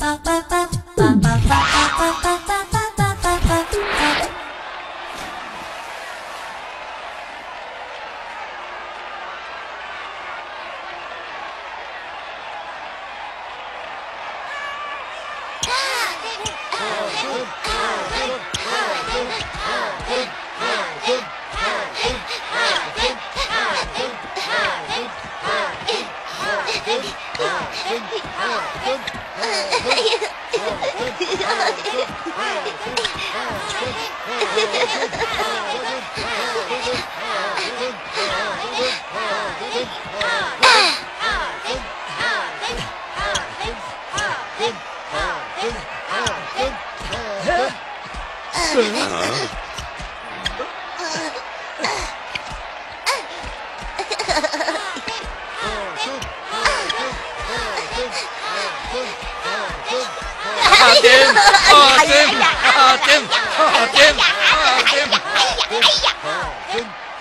ba ba ba ba ba ba Huh? حاتم حاتم حاتم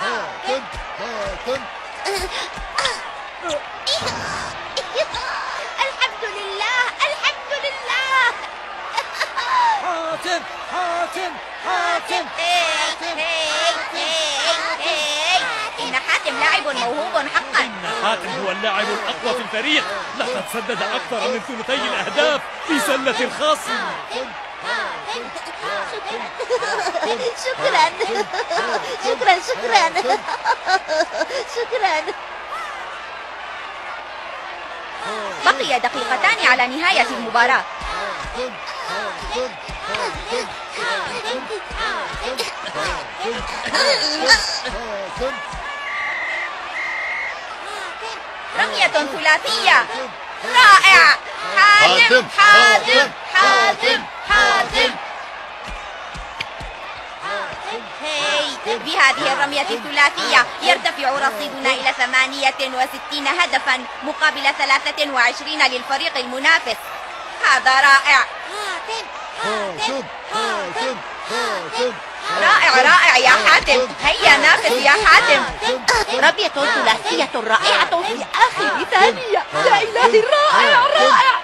حاتم حاتم الحمد لله الحمد لله حاتم. حاتم حاتم هي إن حاتم لاعب موهوب حقا. إن حاتم هو اللاعب الأقوى في الفريق. لقد سدد أكثر من ثلثي الأهداف في سلة الخصم شكرا. شكرا شكرا. شكرا. بقي دقيقتان على نهاية المباراة. رمية ثلاثية. رائع حاتم حاتم حاتم حاتم هي بهذه الرمية الثلاثية يرتفع رصيدنا إلى 68 هدفا مقابل 23 للفريق المنافس. هذا رائع. رائع رائع يا حاتم. هيا نافس يا حاتم. رمية ثلاثية رائعة في آخر ثانية. يا إلهي رائع رائع.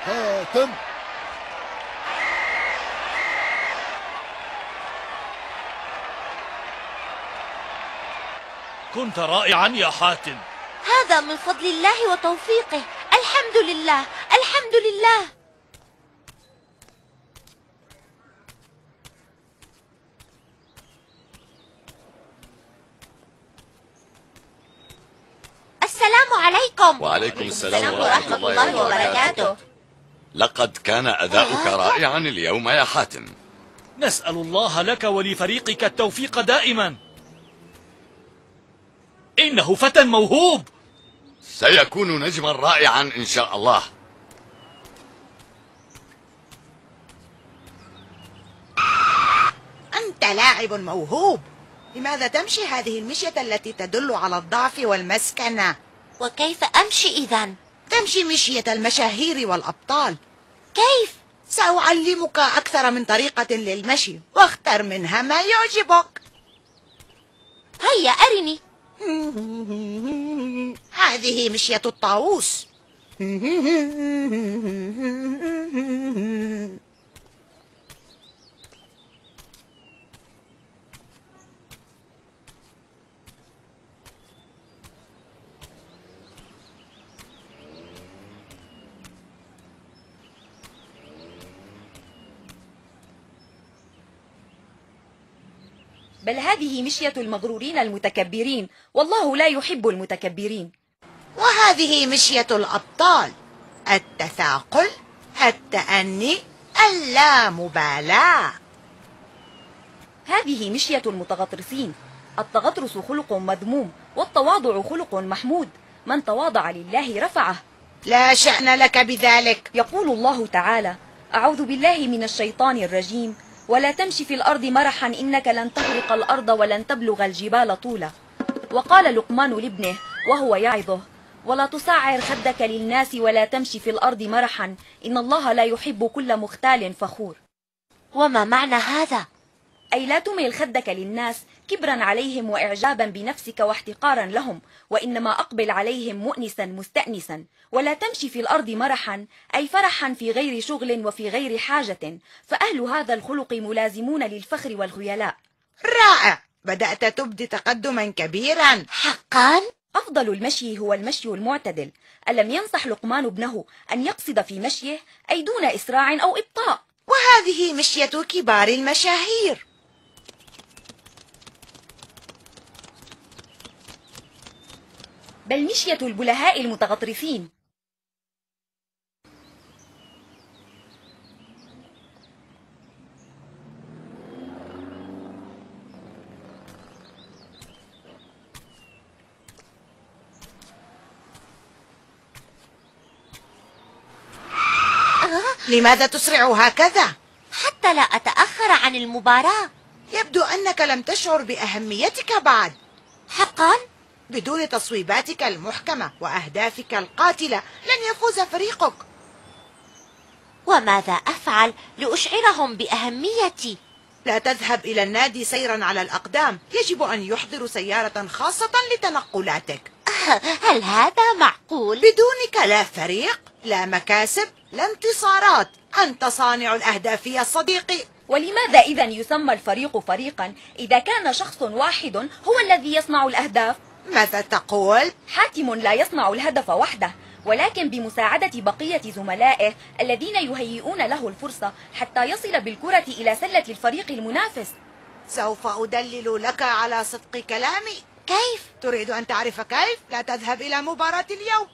كنت رائعا يا حاتم. هذا من فضل الله وتوفيقه. الحمد لله الحمد لله السلام عليكم وعليكم السلام ورحمة الله وبركاته. لقد كان أداؤك رائعا اليوم يا حاتم. نسأل الله لك ولفريقك التوفيق دائما. إنه فتى موهوب. سيكون نجما رائعا إن شاء الله. أنت لاعب موهوب. لماذا تمشي هذه المشية التي تدل على الضعف والمسكنة؟ وكيف أمشي إذا؟ تمشي مشية المشاهير والأبطال. كيف؟ سأعلمك أكثر من طريقة للمشي. واختر منها ما يعجبك. هيا أرني. هذه مشية الطاووس. بل هذه مشية المغرورين المتكبرين. والله لا يحب المتكبرين. وهذه مشية الأبطال. التثاقل التأني اللامبالاة. هذه مشية المتغطرسين. التغطرس خلق مذموم والتواضع خلق محمود. من تواضع لله رفعه. لا شأن لك بذلك. يقول الله تعالى أعوذ بالله من الشيطان الرجيم. ولا تمشي في الأرض مرحا إنك لن تخرق الأرض ولن تبلغ الجبال طولا وقال لقمان لابنه وهو يعظه ولا تصعر خدك للناس ولا تمشي في الأرض مرحا إن الله لا يحب كل مختال فخور وما معنى هذا؟ أي لا تمل خدك للناس كبرا عليهم وإعجابا بنفسك واحتقارا لهم وإنما أقبل عليهم مؤنسا مستأنسا. ولا تمشي في الأرض مرحا أي فرحا في غير شغل وفي غير حاجة. فأهل هذا الخلق ملازمون للفخر والخيلاء. رائع! بدأت تبدي تقدما كبيرا. حقا؟ أفضل المشي هو المشي المعتدل. ألم ينصح لقمان ابنه أن يقصد في مشيه أي دون إسراع أو إبطاء؟ وهذه مشية كبار المشاهير. بل مشية البلهاء المتغطرسين لماذا تسرع هكذا؟ حتى لا أتأخر عن المباراة. يبدو أنك لم تشعر بأهميتك بعد. حقا؟ بدون تصويباتك المحكمة وأهدافك القاتلة. لن يفوز فريقك. وماذا أفعل لأشعرهم بأهميتي؟ لا تذهب إلى النادي سيرا على الأقدام. يجب أن يحضروا سيارة خاصة لتنقلاتك. هل هذا معقول؟ بدونك لا فريق لا مكاسب لا انتصارات. أنت صانع الأهداف يا صديقي. ولماذا إذا يسمى الفريق فريقا إذا كان شخص واحد هو الذي يصنع الأهداف؟ ماذا تقول؟ حاتم لا يصنع الهدف وحده ولكن بمساعدة بقية زملائه الذين يهيئون له الفرصة حتى يصل بالكرة إلى سلة الفريق المنافس سوف أدلل لك على صدق كلامي كيف؟ تريد أن تعرف كيف؟ لا تذهب إلى مباراة اليوم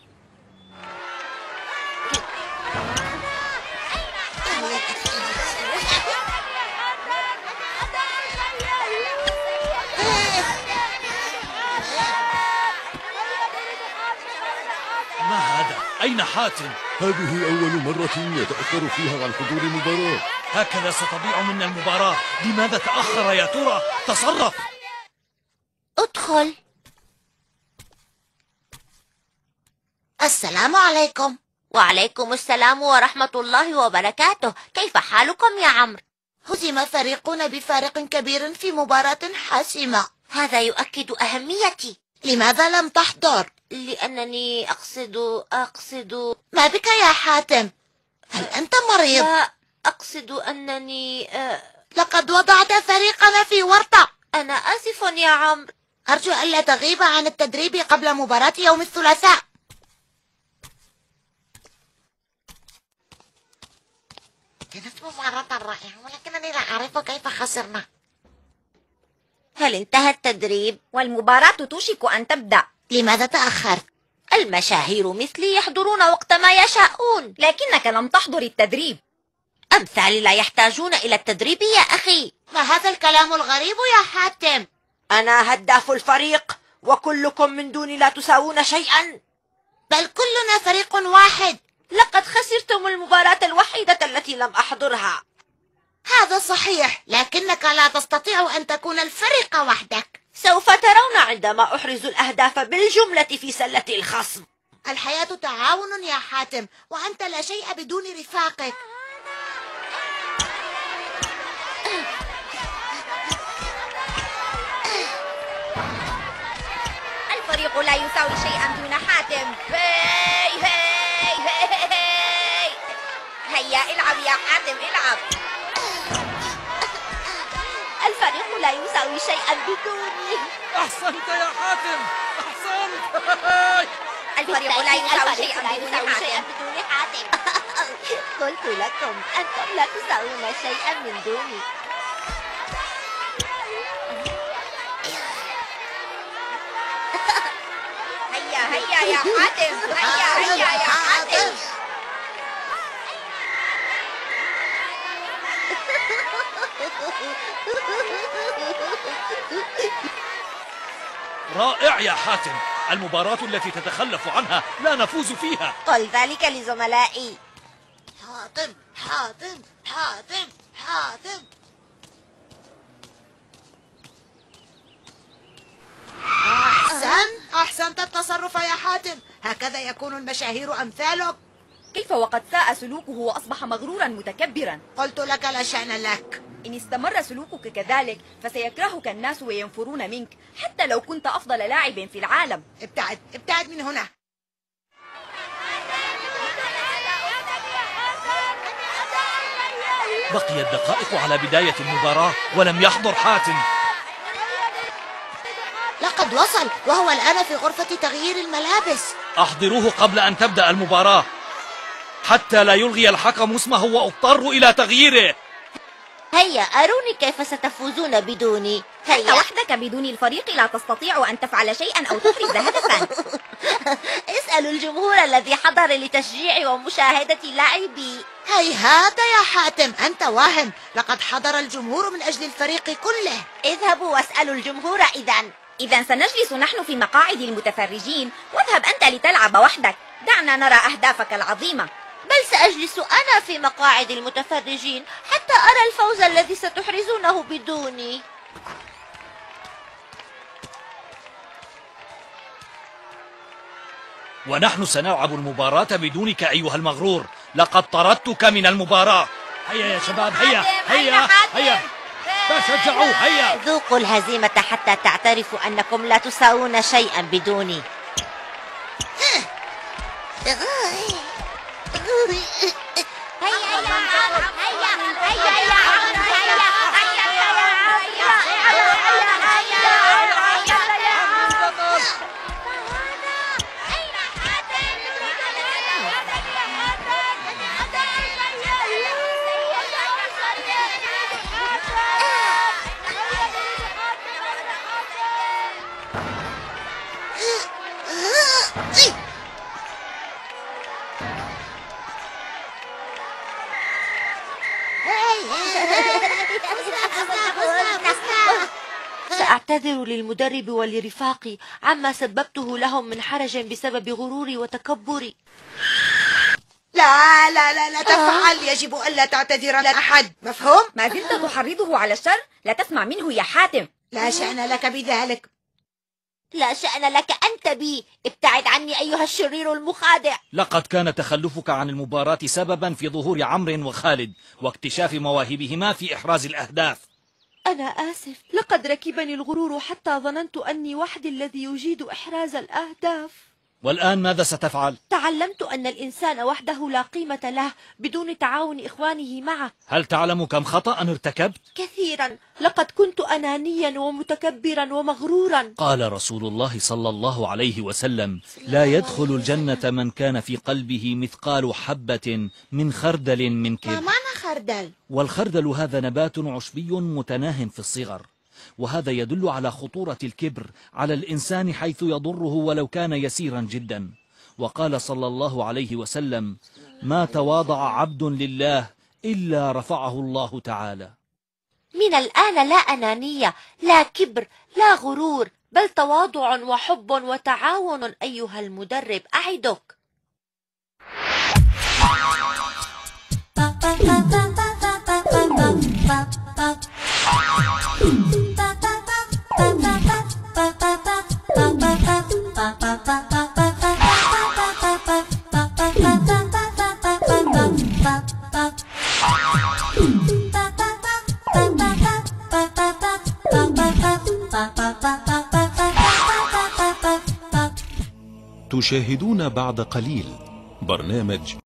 أين حاتم؟ هذه أول مرة يتأخر فيها عن حضور المباراة هكذا ستضيع منا المباراة لماذا تأخر يا ترى؟ تصرف أدخل السلام عليكم وعليكم السلام ورحمة الله وبركاته كيف حالكم يا عمرو؟ هزم فريقنا بفارق كبير في مباراة حاسمة هذا يؤكد أهميتي لماذا لم تحضر؟ لأنني أقصد أقصد ما بك يا حاتم؟ هل أنت مريض؟ لا أقصد أنني آه، لقد وضعت فريقنا في ورطة أنا آسف يا عمرو أرجو ألا تغيب عن التدريب قبل مباراة يوم الثلاثاء كانت مباراة رائعة ولكنني لا أعرف كيف خسرنا هل انتهى التدريب؟ والمباراة توشك أن تبدأ لماذا تأخرت؟ المشاهير مثلي يحضرون وقت ما يشاءون. لكنك لم تحضر التدريب. أمثالي لا يحتاجون إلى التدريب يا أخي. ما هذا الكلام الغريب يا حاتم؟ أنا هداف الفريق وكلكم من دوني لا تساوون شيئا. بل كلنا فريق واحد. لقد خسرتم المباراة الوحيدة التي لم أحضرها. هذا صحيح لكنك لا تستطيع أن تكون الفريق وحدك. سوف ترون عندما أحرز الأهداف بالجملة في سلة الخصم. الحياة تعاون يا حاتم وأنت لا شيء بدون رفاقك. الفريق لا يساوي شيئا دون حاتم. هيا العب يا حاتم العب. الفريق لا يساوي شيئا بدوني أحسنت يا حاتم أحسنت الفريق لا يساوي الفريق شيئا لا بدون يساوي شيئا حاتم بدون حاتم قلت لكم أنتم لا تساوون شيئا من دوني هيا هيا يا حاتم هيا هيا يا حاتم رائع يا حاتم. المباراة التي تتخلف عنها لا نفوز فيها. قل ذلك لزملائي. حاتم حاتم حاتم حاتم. أحسن أحسنت التصرف يا حاتم. هكذا يكون المشاهير أمثالك. كيف وقد ساء سلوكه وأصبح مغرورا متكبرا. قلت لك لا شأن لك. إن استمر سلوكك كذلك فسيكرهك الناس وينفرون منك حتى لو كنت أفضل لاعب في العالم. ابتعد ابتعد من هنا. بقيت دقائق على بداية المباراة ولم يحضر حاتم. لقد وصل وهو الآن في غرفة تغيير الملابس. أحضروه قبل أن تبدأ المباراة. حتى لا يلغي الحكم اسمه وأضطر إلى تغييره. هيا أروني كيف ستفوزون بدوني. أنت هيا. وحدك بدون الفريق لا تستطيع أن تفعل شيئا أو تحرز هدفا. اسألوا الجمهور الذي حضر لتشجيع ومشاهدة لاعبي هيهات يا حاتم أنت واهم. لقد حضر الجمهور من أجل الفريق كله. اذهبوا واسألوا الجمهور إذا. إذا سنجلس نحن في مقاعد المتفرجين. واذهب أنت لتلعب وحدك. دعنا نرى أهدافك العظيمة. سأجلس أنا في مقاعد المتفرجين حتى أرى الفوز الذي ستحرزونه بدوني. ونحن سنلعب المباراة بدونك أيها المغرور. لقد طردتك من المباراة. هيا يا شباب هيا هيا هيا. تشجعوا هيا. ذوقوا الهزيمة حتى تعترفوا أنكم لا تساوون شيئا بدوني. えっ? سأعتذر للمدرب ولرفاقي عما سببته لهم من حرج بسبب غروري وتكبري. لا لا لا لا تفعل. يجب ألا تعتذر لأحد. مفهوم؟ ما زلت تحرضه على الشر؟ لا تسمع منه يا حاتم. لا شأن لك بذلك. لا شأن لك أنت بي. ابتعد عني أيها الشرير المخادع. لقد كان تخلفك عن المباراة سببا في ظهور عمرو وخالد واكتشاف مواهبهما في إحراز الأهداف. أنا آسف لقد ركبني الغرور حتى ظننت أني وحدي الذي يجيد إحراز الأهداف والآن ماذا ستفعل؟ تعلمت أن الإنسان وحده لا قيمة له بدون تعاون إخوانه معه. هل تعلم كم خطأ ارتكبت؟ كثيرا. لقد كنت أنانيا ومتكبرا ومغرورا. قال رسول الله صلى الله عليه وسلم لا يدخل الجنة من كان في قلبه مثقال حبة من خردل من ما كبر معنى خردل؟ والخردل هذا نبات عشبي متناه في الصغر. وهذا يدل على خطورة الكبر على الإنسان حيث يضره ولو كان يسيرا جدا. وقال صلى الله عليه وسلم ما تواضع عبد لله إلا رفعه الله تعالى. من الآن لا أنانية لا كبر لا غرور بل تواضع وحب وتعاون أيها المدرب. أعدك. تشاهدون بعد قليل. برنامج